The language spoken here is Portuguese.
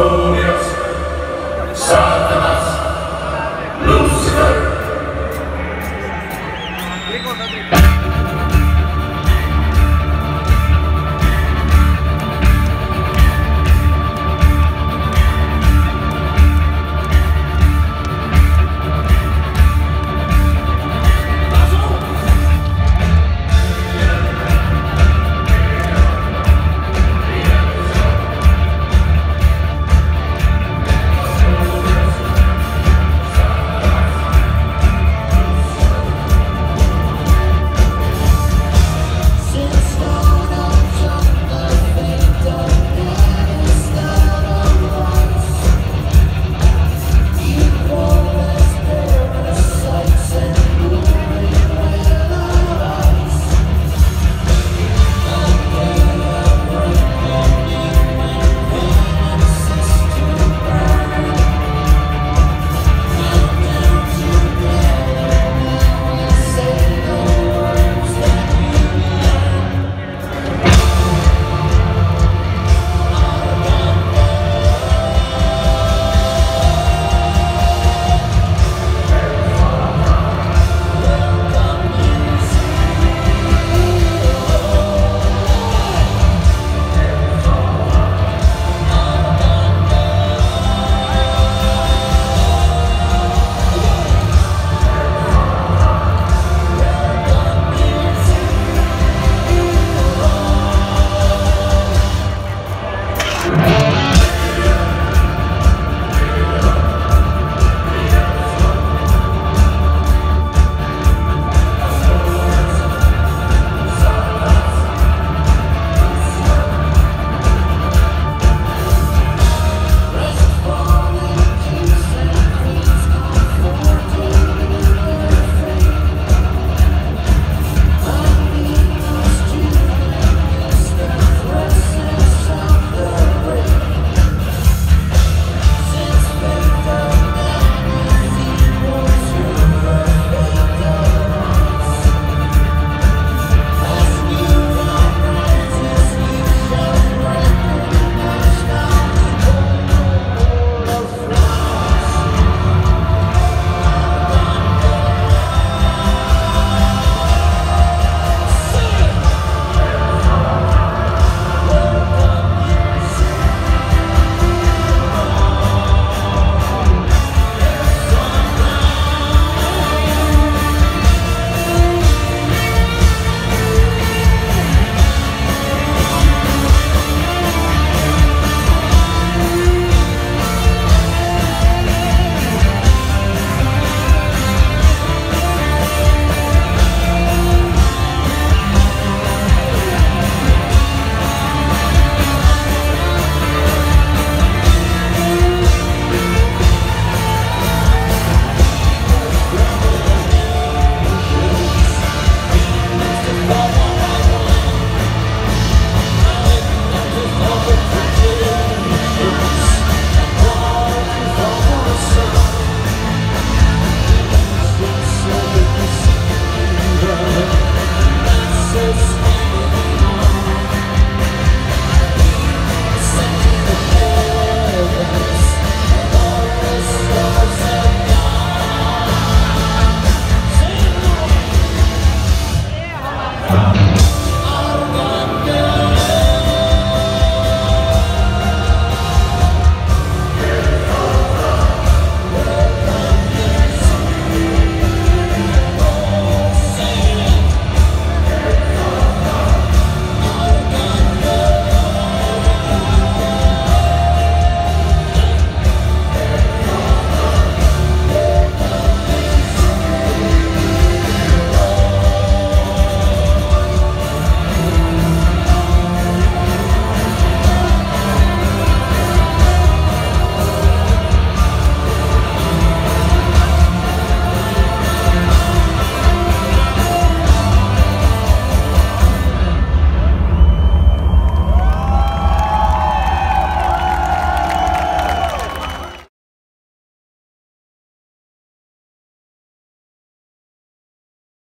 Oh.